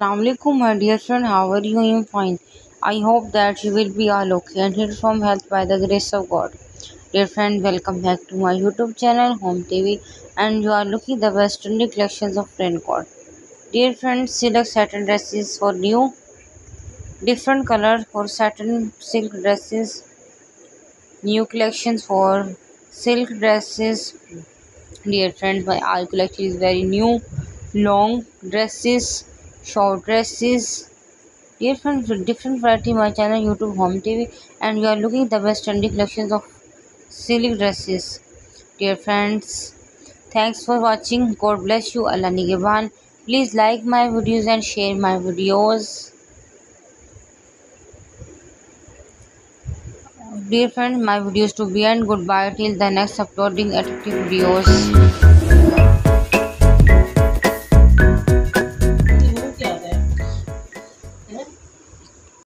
Assalamualaikum my dear friend how are you? I am fine. I hope that you will be all okay and here from health by the grace of God. Dear friend welcome back to my youtube channel home tv and you are looking the best trendy collections of raincoat dear friends select satin dresses for new different colors for satin silk dresses new collections for silk dresses. Dear friends my all collection is very new long dresses short dresses different different variety. My channel youtube home tv and you are looking the best trendy collections of silk dresses. Dear friends thanks for watching. God bless you. Allah nigeban please like my videos and share my videos. Dear friends my videos to be end. Goodbye till the next uploading attractive videos